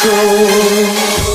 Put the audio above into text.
control